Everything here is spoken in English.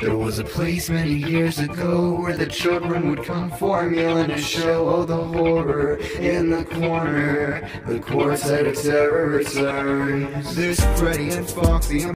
There was a place many years ago where the children would come formula to show all the horror in the corner. The quartet of terror returns. There's Freddy and Foxy.